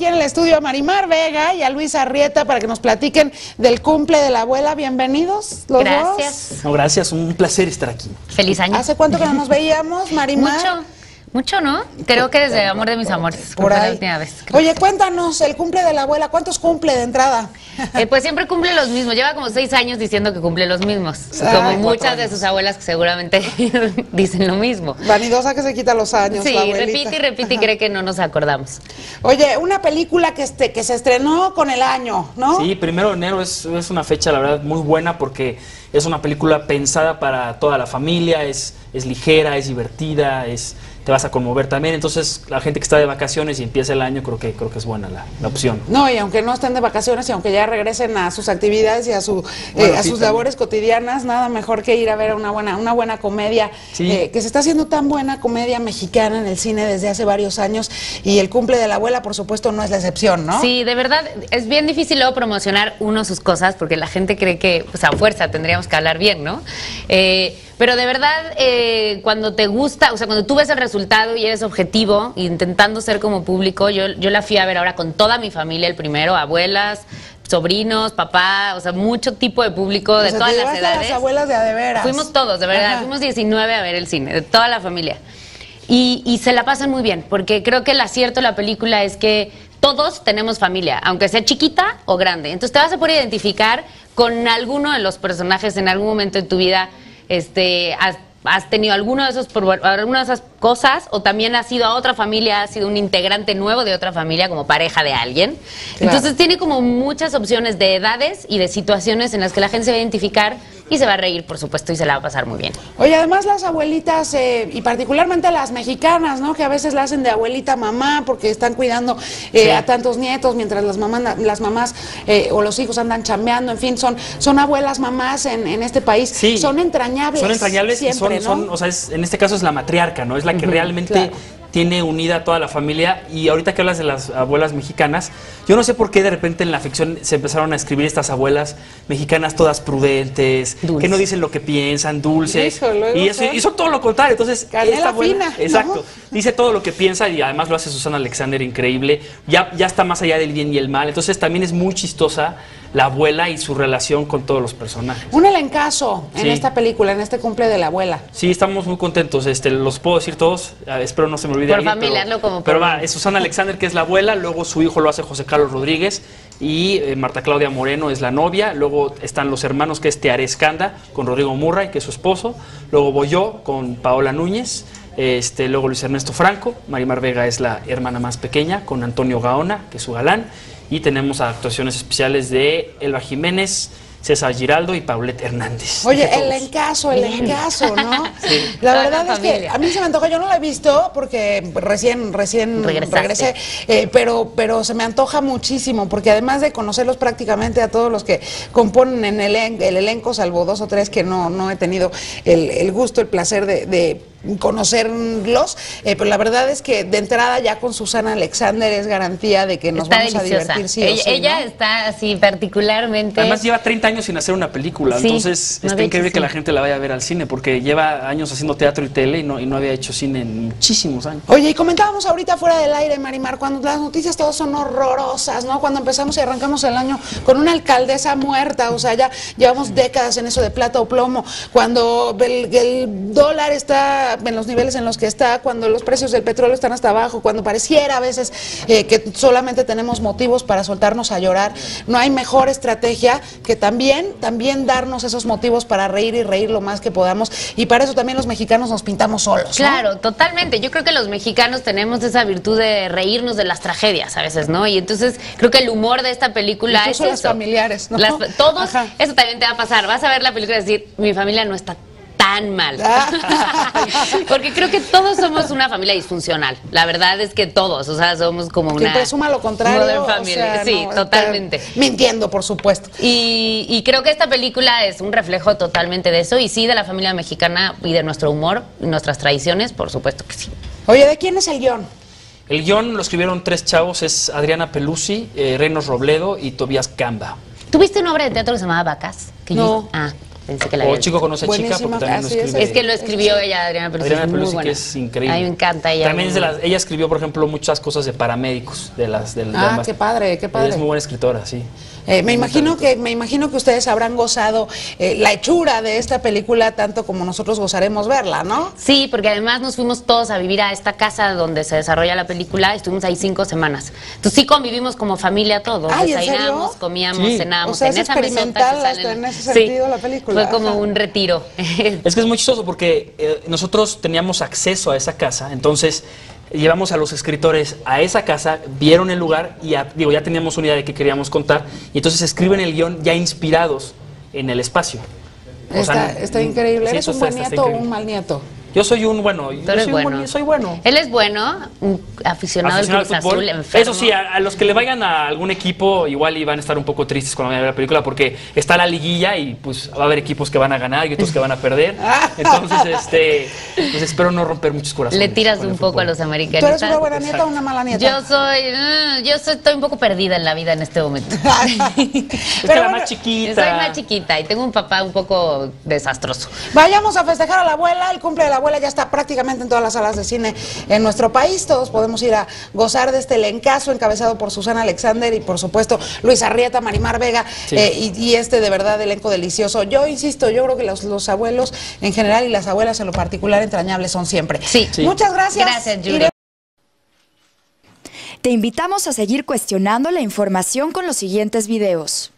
Aquí en el estudio a Marimar Vega y a Luis Arrieta para que nos platiquen del cumple de la abuela. Bienvenidos los Gracias. dos. No, gracias, un placer estar aquí. Feliz año. ¿Hace cuánto que no nos veíamos, Marimar? Mucho, mucho, ¿no? Creo que desde Amor de mis amores. Por ahí. la última vez. Oye, cuéntanos el cumple de la abuela. ¿Cuántos cumple de entrada? Eh, pues siempre cumple los mismos. Lleva como seis años diciendo que cumple los mismos. Ah, como muchas de sus abuelas que seguramente dicen lo mismo. Vanidosa que se quita los años. Sí, la repite y repite y cree que no nos acordamos. Oye, una película que, este, que se estrenó con el año, ¿no? Sí, primero de enero es, es una fecha, la verdad, muy buena porque es una película pensada para toda la familia, es, es ligera, es divertida, es, te vas a conmover también. Entonces, la gente que está de vacaciones y empieza el año, creo que, creo que es buena la, la opción. No, y aunque no estén de vacaciones y aunque ya regresen a sus actividades y a, su, Bueno, eh, a sí, sus también. labores cotidianas, nada mejor que ir a ver una buena, una buena comedia, Sí. eh, que se está haciendo tan buena comedia mexicana en el cine desde hace varios años y el cumple de la abuela, por supuesto, no es la excepción, ¿no? Sí, de verdad, es bien difícil luego promocionar uno sus cosas porque la gente cree que, pues a fuerza tendríamos que hablar bien, ¿no? Eh, pero de verdad, eh, cuando te gusta, o sea, cuando tú ves el resultado y eres objetivo, intentando ser como público, yo, yo la fui a ver ahora con toda mi familia, el primero, abuelas, sobrinos, papá, o sea, mucho tipo de público O de sea, todas te las llevaste a edades. las abuelas de de veras. Fuimos todos, de verdad. Ajá. Fuimos 19 a ver el cine, de toda la familia. Y, y se la pasan muy bien, porque creo que el acierto de la película es que todos tenemos familia, aunque sea chiquita o grande. Entonces te vas a poder identificar con alguno de los personajes en algún momento de tu vida. Este, has, has tenido alguno de esos por- alguna de esas cosas o también has sido a otra familia, has sido un integrante nuevo de otra familia como pareja de alguien. Claro. Entonces tiene como muchas opciones de edades y de situaciones en las que la gente se va a identificar y se va a reír, por supuesto, y se la va a pasar muy bien. Oye, además las abuelitas, eh, y particularmente las mexicanas, ¿no? Que a veces la hacen de abuelita mamá porque están cuidando eh, Sí. a tantos nietos mientras las mamás, las mamás eh, o los hijos andan chambeando, en fin, son, son abuelas mamás en, en este país. Sí. Son entrañables. Son entrañables siempre, y son, ¿no? son, o sea, es- en este caso es la matriarca, ¿no? Es la que realmente claro. Tiene unida a toda la familia. Y ahorita que hablas de las abuelas mexicanas, yo no sé por qué de repente en la ficción se empezaron a escribir estas abuelas mexicanas todas prudentes, que no dicen lo que piensan, dulces. Hijo, y, eso, son- y son todo lo contrario. Entonces, Canela esta abuela- fina, ¿no? Exacto. Dice todo lo que piensa y además lo hace Susana Alexander increíble. Ya, ya está más allá del bien y el mal. Entonces también es muy chistosa la abuela y su relación con todos los personajes. Un elencazo en Sí. esta película, en este cumple de la abuela. Sí, estamos muy contentos. Este, los puedo decir todos. eh, espero no se me olvide. Por alguien, familia, pero, no como por- Pero va, es Susana Alexander, que es la abuela. Luego su hijo lo hace José Carlos Rodríguez. Y eh, Marta Claudia Moreno es la novia. Luego están los hermanos, que es Teare Escanda, con Rodrigo Murray, que es su esposo. Luego voy yo, con Paola Núñez. Este, luego Luis Ernesto Franco. Marimar Vega es la hermana más pequeña, con Antonio Gaona, que es su galán. Y tenemos actuaciones especiales de Elba Jiménez, César Giraldo y Paulette Hernández. Oye, el encaso, el encaso, ¿no? La Toda verdad la es que a mí se me antoja, yo no la he visto porque recién, recién Regresaste. regresé, eh, pero, pero se me antoja muchísimo, porque además de conocerlos prácticamente a todos los que componen en el, elen- el elenco, salvo dos o tres que no, no he tenido el, el gusto, el placer de, de conocerlos, eh, pero la verdad es que de entrada ya con Susana Alexander es garantía de que nos está vamos deliciosa. a divertir sí o ella sí, ella ¿no? está así particularmente. Además lleva 30 años sin hacer una película, Sí, entonces no está increíble que la gente la vaya a ver al cine, porque lleva años haciendo teatro y tele y no, y no había hecho cine en muchísimos años. Oye, y comentábamos ahorita fuera del aire, Marimar, cuando las noticias todas son horrorosas, ¿no? Cuando empezamos y arrancamos el año con una alcaldesa muerta, o sea, ya llevamos décadas en eso de plata o plomo, cuando el, el dólar está en los niveles en los que está, cuando los precios del petróleo están hasta abajo, cuando pareciera a veces eh, que solamente tenemos motivos para soltarnos a llorar, no hay mejor estrategia que también, también darnos esos motivos para reír y reír lo más que podamos, y para eso también los mexicanos nos pintamos solos. ¿no? Claro, totalmente. Yo creo que los mexicanos tenemos esa virtud de reírnos de las tragedias a veces, ¿no? Y entonces creo que el humor de esta película Incluso es las eso. familiares, ¿no? Las- todos, Ajá. eso también te va a pasar. Vas a ver la película y decir, mi familia no está tan mal. Porque creo que todos somos una familia disfuncional. La verdad es que todos, o sea, somos como una presuma lo contrario. Modern o family. sea, sí, no, totalmente. Mintiendo, por supuesto. Y, y creo que esta película es un reflejo totalmente de eso y sí de la familia mexicana y de nuestro humor y nuestras tradiciones, por supuesto que sí. Oye, ¿de quién es el guion? El guion lo escribieron tres chavos, es Adriana Pelusi, eh, Renos Robledo y Tobias Camba. ¿Tuviste una obra de teatro que se llamaba Vacas? Que yo- No. ah, Pensé que la O Chico conoce a Chica, porque también lo escribe. Es que lo escribió ella, Adriana pero Adriana es muy Pelusi, buena. que es increíble. A mí me encanta ella. También es de las, ella escribió, por ejemplo, muchas cosas de paramédicos, de las del Ah, del- qué padre, qué Ella padre. es muy buena escritora, sí. Eh, me imagino que me imagino que ustedes habrán gozado eh, la hechura de esta película tanto como nosotros gozaremos verla, ¿no? Sí, porque además nos fuimos todos a vivir a esta casa donde se desarrolla la película. Estuvimos ahí cinco semanas. Entonces sí convivimos como familia todos. Ay, ¿en Desayunamos, serio? comíamos, Sí. cenábamos. O sea, es en esa experimental que hasta salen- en ese Sí. sentido la película. Fue como Ajá. un retiro. Es que es muy chistoso porque eh, nosotros teníamos acceso a esa casa, entonces llevamos a los escritores a esa casa, vieron el lugar y ya, digo, ya teníamos una idea de qué queríamos contar y entonces escriben el guion ya inspirados en el espacio. O Está, sea, está increíble. sí, ¿Eres un buen nieto o un mal nieto? Yo soy un bueno, yo Tú eres soy, bueno. buen- soy bueno. Él es bueno, un aficionado, Aficionado al Cruz fútbol. Azul, enfermo. Eso sí, a, a los que le vayan a algún equipo, igual y van a estar un poco tristes cuando ver la película, porque está la liguilla y pues va a haber equipos que van a ganar y otros que van a perder. Entonces, este, pues espero no romper muchos corazones. Le tiras un poco fútbol. a los ¿Tú americanistas. eres una buena nieta o una mala nieta? Yo soy, mm, yo soy, estoy un poco perdida en la vida en este momento. Es que Pero la bueno, más chiquita. Soy más chiquita y tengo un papá un poco desastroso. Vayamos a festejar a la abuela. El cumple de la abuela ya está prácticamente en todas las salas de cine en nuestro país. Todos podemos ir a gozar de este elencazo encabezado por Susana Alexander y por supuesto Luis Arrieta, Marimar Vega Sí. eh, y, y este de verdad elenco delicioso. Yo insisto, yo creo que los, los abuelos en general y las abuelas en lo particular entrañables son siempre. Sí. Sí. Muchas gracias. Gracias. Irene. Te invitamos a seguir cuestionando la información con los siguientes videos.